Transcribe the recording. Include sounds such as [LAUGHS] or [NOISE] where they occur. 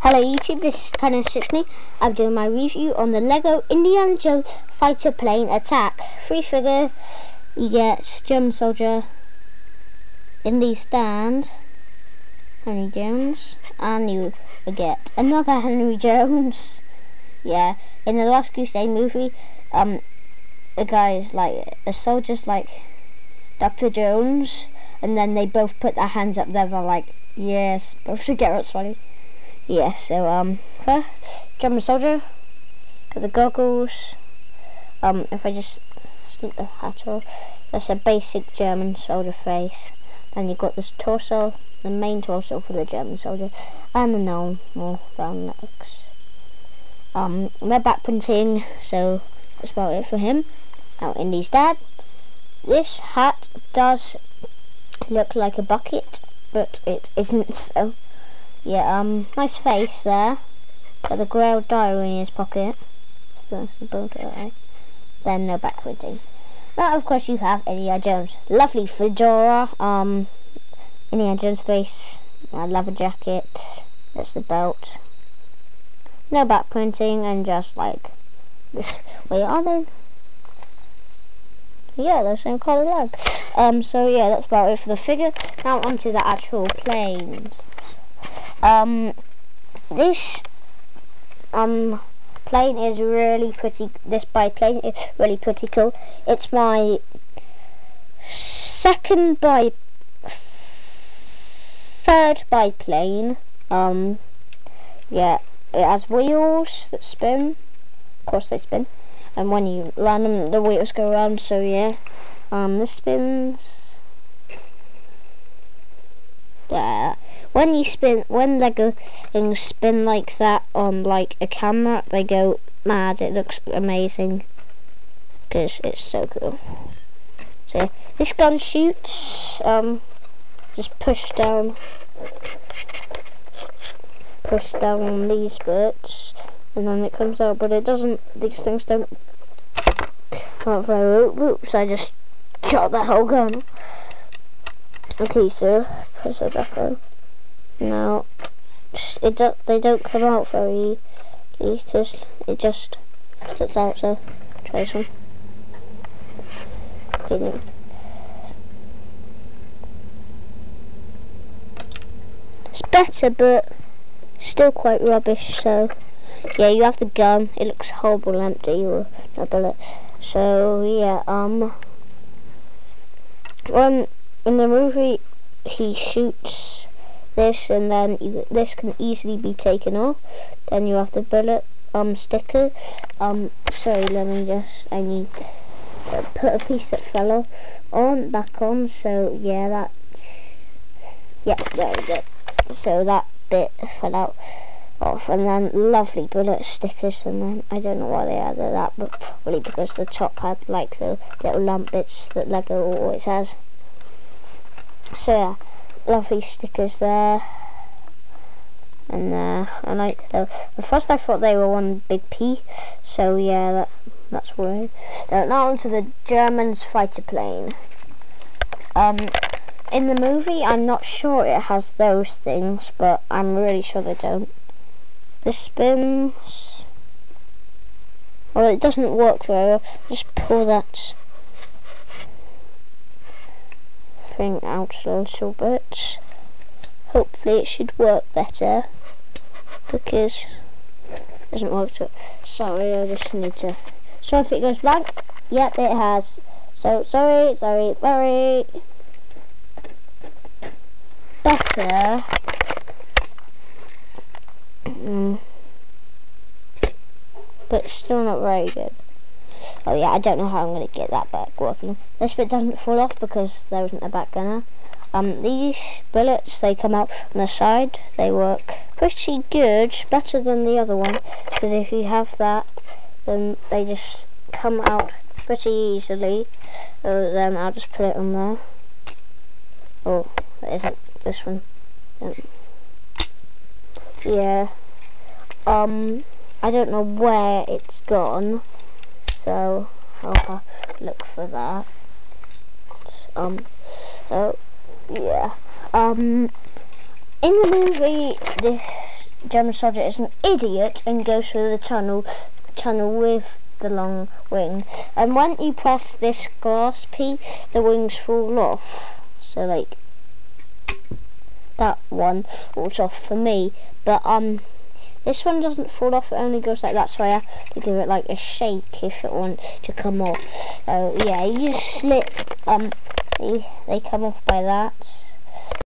Hello YouTube, this is Canon 60. I'm doing my review on the LEGO Indiana Jones Fighter Plane Attack. Free figure, you get German Soldier, Indy Stand, Henry Jones, and you get another Henry Jones. Yeah, in the Last Crusade movie, um, a guy is like, a soldier's like Dr. Jones, and then they both put their hands up there, they're like, yes, both together, it's funny yeah, so, um, uh, German soldier, got the goggles, um, if I just stick the hat off, that's a basic German soldier face, then you've got this torso, the main torso for the German soldier, and the normal round necks. Um, they're back printing, so that's about it for him. Now, Indy's dad. This hat does look like a bucket, but it isn't [LAUGHS] so. Yeah, um, nice face there. Got the Grail diary in his pocket. So right? Then no back printing. Now, of course, you have Indiana Jones. Lovely fedora. Um, Indiana Jones face. I love a jacket. That's the belt. No back printing and just like [LAUGHS] Wait, are they? Yeah, the same colour leg. Um, so yeah, that's about it for the figure. Now onto the actual plane. Um, this um plane is really pretty. This biplane is really pretty cool. It's my second by third biplane. Um, yeah, it has wheels that spin. Of course, they spin. And when you land them, the wheels go around. So yeah, um, this spins. Yeah when you spin, when Lego things spin like that on like a camera, they go mad. It looks amazing because it's so cool. So this gun shoots. Um, just push down, push down on these bits, and then it comes out. But it doesn't. These things don't out very. Oops! I just shot that whole gun. Okay, so push it back on. Now, it do, they don't come out very easily because it just sits out, so try some. Okay, it's better, but still quite rubbish, so yeah, you have the gun, it looks horrible empty with no bullet. So yeah, um, when in the movie he shoots this and then you, this can easily be taken off. Then you have the bullet um sticker. Um sorry let me just I need to put a piece that fell off on back on. So yeah that yeah there we go. So that bit fell out off. And then lovely bullet stickers. And then I don't know why they added that but probably because the top had like the little lump bits that Lego always has. So yeah lovely stickers there. And uh, I like the. At first I thought they were one big P, so yeah, that that's weird. So now onto the Germans fighter plane. Um, in the movie, I'm not sure it has those things, but I'm really sure they don't. This spins. Well, it doesn't work very well. Just pull that thing out a little bit. Hopefully it should work better because it doesn't work to sorry I just need to so if it goes blank. Yep it has. So sorry sorry sorry. Better. Mm. but still not very good. Oh yeah, I don't know how I'm going to get that back working. This bit doesn't fall off because there isn't a back gunner. Um, these bullets, they come out from the side. They work pretty good, better than the other one. Because if you have that, then they just come out pretty easily. Uh, then I'll just put it on there. Oh, that isn't this one. Um, yeah. Um, I don't know where it's gone so I'll have look for that. Um, so yeah. Um, in the movie, this German soldier is an idiot and goes through the tunnel tunnel with the long wing. And when you press this glass piece, the wings fall off. So like that one falls off for me. But um this one doesn't fall off, it only goes like that, so I have to give it like a shake if it wants to come off. So yeah, you just slip um they, they come off by that.